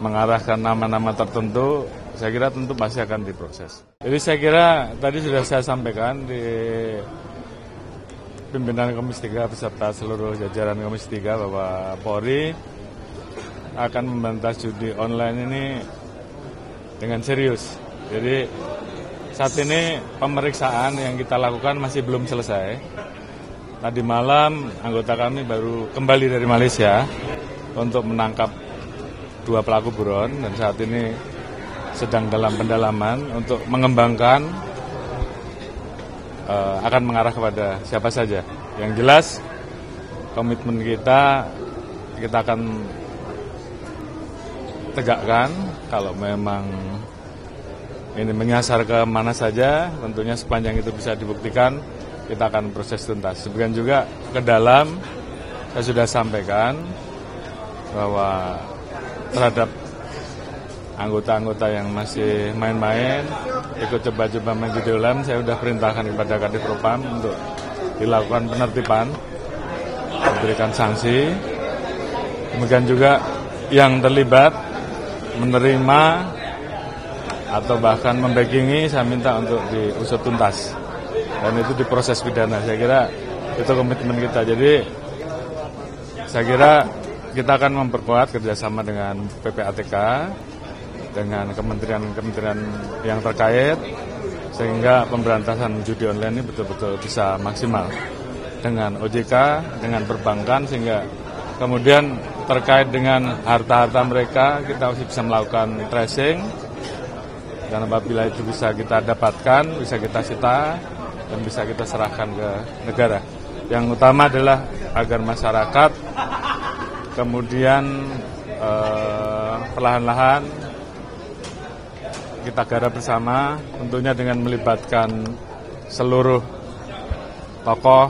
mengarah ke nama-nama tertentu, saya kira tentu pasti akan diproses. Jadi saya kira tadi sudah saya sampaikan di pimpinan Komisi 3 beserta seluruh jajaran Komisi 3 bahwa Polri akan membantah judi online ini dengan serius. Jadi saat ini pemeriksaan yang kita lakukan masih belum selesai. Tadi malam anggota kami baru kembali dari Malaysia untuk menangkap dua pelaku buron dan saat ini sedang dalam pendalaman untuk mengembangkan uh, akan mengarah kepada siapa saja. Yang jelas komitmen kita kita akan tegakkan kalau memang ini menyasar ke mana saja, tentunya sepanjang itu bisa dibuktikan kita akan proses tuntas. Demikian juga ke dalam, saya sudah sampaikan bahwa terhadap anggota-anggota yang masih main-main, ikut coba-coba main judi online, saya sudah perintahkan kepada Kadif Propam untuk dilakukan penertiban, memberikan sanksi. Demikian juga yang terlibat menerima atau bahkan membackingi, saya minta untuk diusut tuntas dan itu diproses pidana. Saya kira itu komitmen kita. Jadi saya kira kita akan memperkuat kerjasama dengan PPATK, dengan kementerian-kementerian yang terkait, sehingga pemberantasan judi online ini betul-betul bisa maksimal dengan OJK, dengan perbankan, sehingga kemudian terkait dengan harta-harta mereka kita masih bisa melakukan tracing dan apabila itu bisa kita dapatkan, bisa kita sita, dan bisa kita serahkan ke negara. Yang utama adalah agar masyarakat kemudian eh, perlahan-lahan kita garap bersama, tentunya dengan melibatkan seluruh tokoh,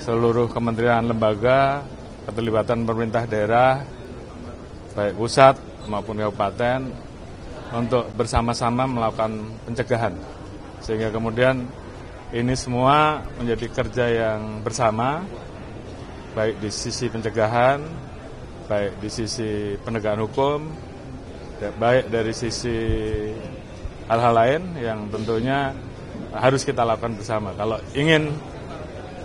seluruh kementerian lembaga, keterlibatan pemerintah daerah, baik pusat maupun kabupaten, untuk bersama-sama melakukan pencegahan. Sehingga kemudian ini semua menjadi kerja yang bersama, baik di sisi pencegahan, baik di sisi penegakan hukum, baik dari sisi hal-hal lain yang tentunya harus kita lakukan bersama. Kalau ingin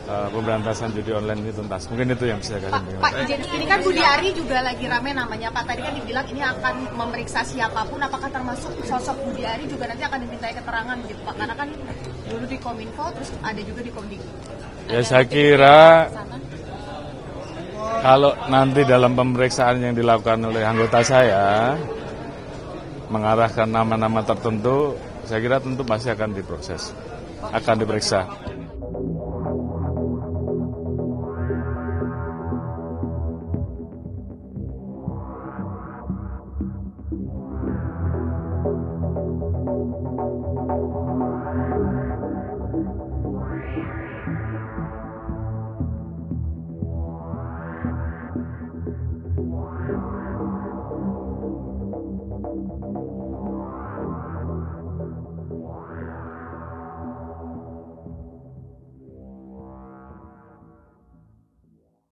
uh, pemberantasan judi online ini tuntas. Mungkin itu yang bisa saya kasih. Pak, Pak jadi ini kan Budi Ari juga lagi rame namanya Pak. Tadi kan dibilang ini akan memeriksa siapa pun, apakah termasuk sosok Budi Ari juga nanti akan dimintai keterangan gitu Pak? Karena kan dulu di Kominfo, terus ada juga di Komdik. Ya saya kira kalau nanti dalam pemeriksaan yang dilakukan oleh anggota saya mengarahkan nama-nama tertentu, saya kira tentu pasti akan diproses, akan diperiksa.